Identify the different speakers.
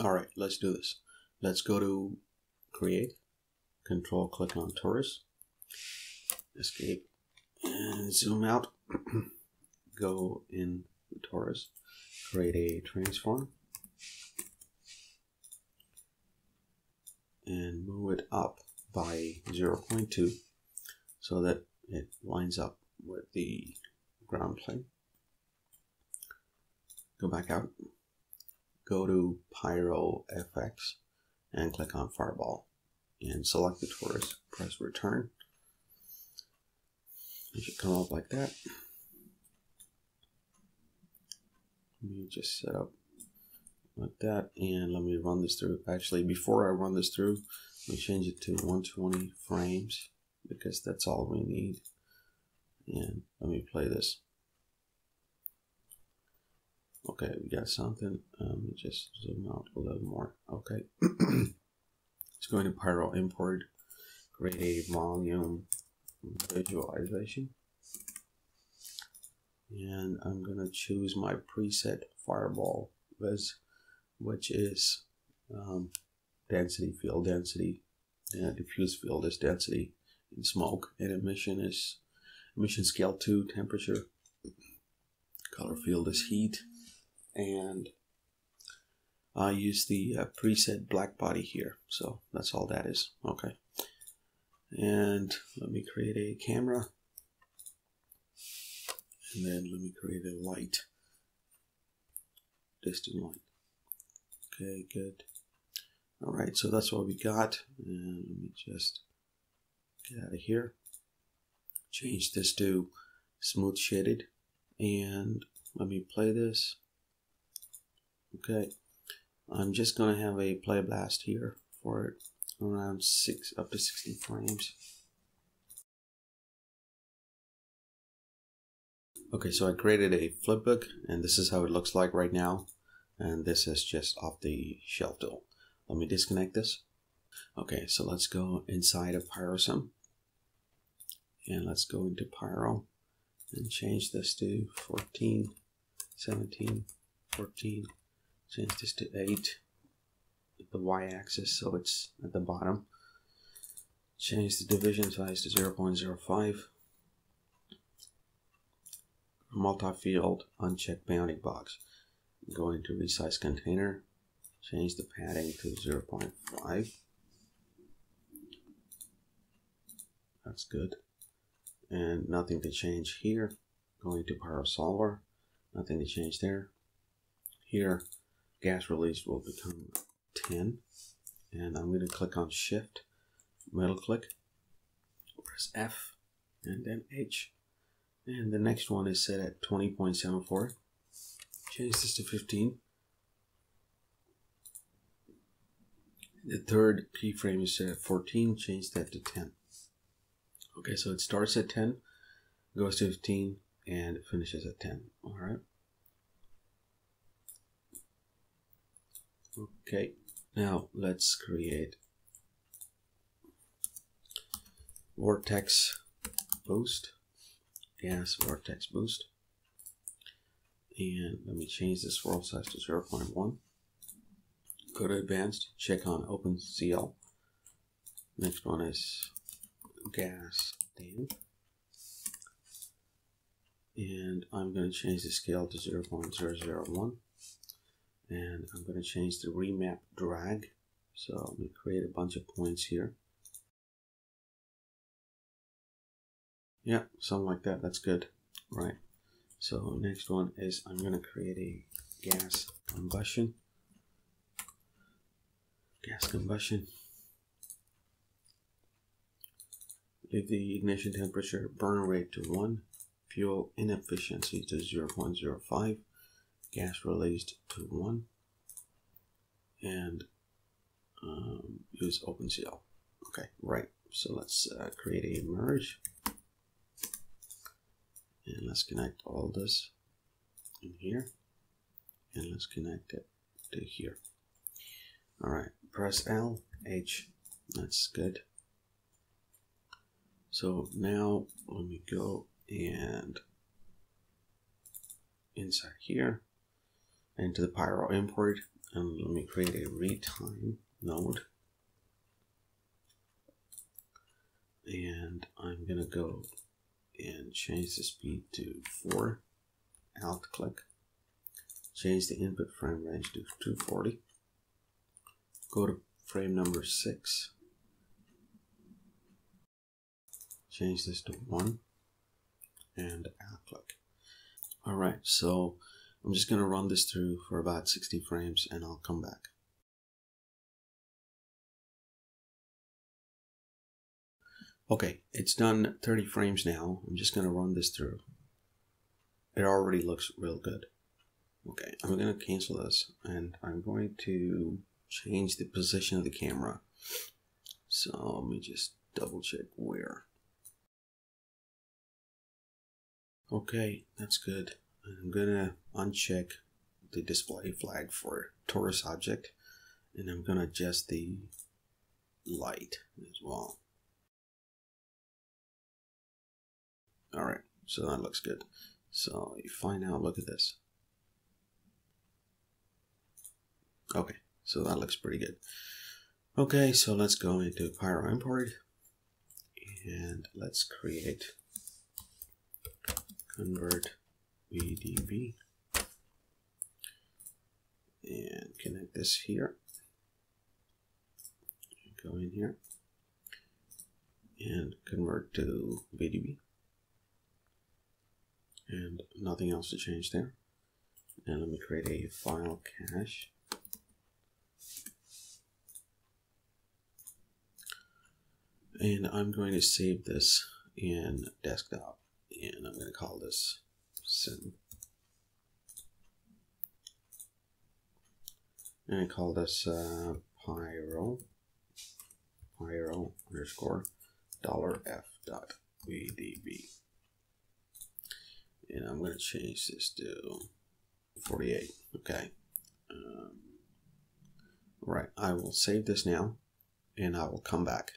Speaker 1: All right, let's do this. Let's go to create, control click on Torus, escape, and zoom out. go in Torus, create a transform, and move it up by 0.2 so that it lines up with the ground plane. Go back out, go to Pyro FX and click on Fireball and select the torus, press return. It should come up like that. Let me just set up like that and let me run this through. Actually, before I run this through, let me change it to 120 frames because that's all we need. And let me play this. Okay, we got something. Um, just zoom out a little more. Okay. it's going to Pyro import, create a volume visualization. And I'm going to choose my preset fireball viz, which is um, density, field density, and diffuse field is density in smoke, and emission is emission scale 2, temperature, color field is heat, and I use the uh, preset black body here. So that's all that is. Okay. And let me create a camera. And then let me create a light. Distant light. Okay, good. All right, so that's what we got. And let me just get out of here. Change this to smooth shaded. And let me play this. Okay, I'm just gonna have a play blast here for it around six up to 60 frames. Okay, so I created a flipbook and this is how it looks like right now. And this is just off the shelf tool. Let me disconnect this. Okay, so let's go inside of PyroSim. And let's go into Pyro and change this to 14, 17, 14, change this to 8 the y-axis so it's at the bottom. Change the division size to 0.05 multi-field uncheck bounding box. Go into resize container. Change the padding to 0.5 that's good. And nothing to change here. Going to Pyro Solver. Nothing to change there. Here gas release will become 10 and I'm going to click on shift middle click press F and then H. And the next one is set at 20.74 change this to 15 the third keyframe is set at 14 change that to 10 okay so it starts at 10 goes to 15 and finishes at 10 all right Okay, now let's create vortex boost, gas vortex boost. And let me change the swirl size to 0.1. Go to advanced, check on open OpenCL. Next one is gas damp. And I'm going to change the scale to 0.001 and I'm going to change the remap drag. So let me create a bunch of points here. Yeah something like that. That's good. Right. So next one is I'm going to create a gas combustion. Gas combustion. Leave the ignition temperature burn rate to 1 fuel inefficiency to 0.05 gas released to 1 and um, use OpenCL. Okay, right. So let's uh, create a merge and let's connect all this in here and let's connect it to here. All right, press L, H, that's good. So now let me go and inside here into the Pyro import. And let me create a retime node. And I'm gonna go and change the speed to 4 alt click. Change the input frame range to 240 go to frame number 6 change this to 1 and alt click. Alright so I'm just gonna run this through for about 60 frames and I'll come back Okay, it's done 30 frames now. I'm just going to run this through. It already looks real good. Okay, I'm going to cancel this and I'm going to change the position of the camera. So let me just double check where. Okay, that's good. I'm to uncheck the display flag for torus object and I'm to adjust the light as well. All right, so that looks good. So you find out, look at this. Okay, so that looks pretty good. Okay, so let's go into Pyro import and let's create convert VDB and connect this here. Go in here and convert to VDB and nothing else to change there. And let me create a file cache. And I'm going to save this in desktop and I'm going to call this sim. And call this uh, pyro. Pyro underscore dollar f dot vdb and I'm going to change this to 48 okay? Um, right I will save this now and I will come back